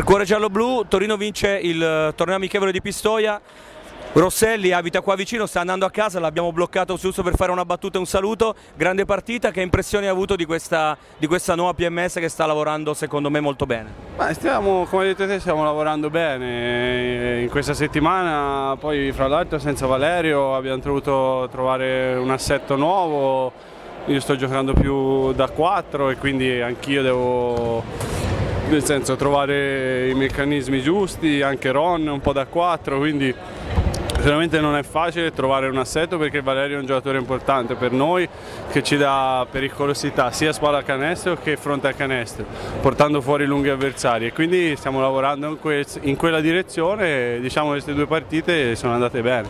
Per Cuore Giallo-Blu, Torino vince il torneo amichevole di Pistoia. Rosselli abita qua vicino, sta andando a casa, l'abbiamo bloccato giusto per fare una battuta e un saluto. Grande partita, che impressioni hai avuto di questa, di questa nuova PMS che sta lavorando secondo me molto bene? Beh, stiamo, come detto te, stiamo lavorando bene in questa settimana, poi fra l'altro senza Valerio abbiamo dovuto trovare un assetto nuovo, io sto giocando più da 4 e quindi anch'io devo nel senso trovare i meccanismi giusti, anche Ron un po' da 4, quindi Sicuramente non è facile trovare un assetto perché Valerio è un giocatore importante per noi che ci dà pericolosità sia spalla a canestro che fronte a canestro, portando fuori lunghi avversari e quindi stiamo lavorando in quella direzione e diciamo che queste due partite sono andate bene.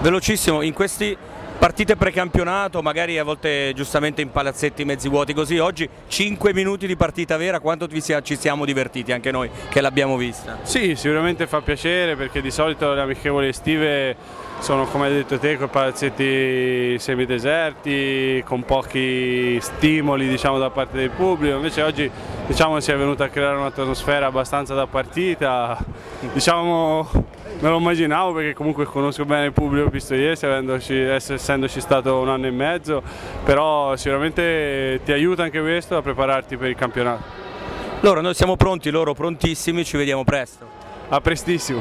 Velocissimo, in questi partite precampionato, magari a volte giustamente in palazzetti mezzi vuoti così, oggi 5 minuti di partita vera, quanto ci siamo divertiti anche noi che l'abbiamo vista? Sì, sicuramente fa piacere perché di solito le amichevoli estive sono come hai detto te con palazzetti semideserti, con pochi stimoli diciamo, da parte del pubblico, invece oggi diciamo, si è venuta a creare un'atmosfera abbastanza da partita, diciamo, me lo immaginavo perché comunque conosco bene il pubblico pistoiese essendoci stato un anno e mezzo, però sicuramente ti aiuta anche questo a prepararti per il campionato. Loro, noi siamo pronti, loro prontissimi, ci vediamo presto. A prestissimo.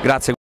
Grazie.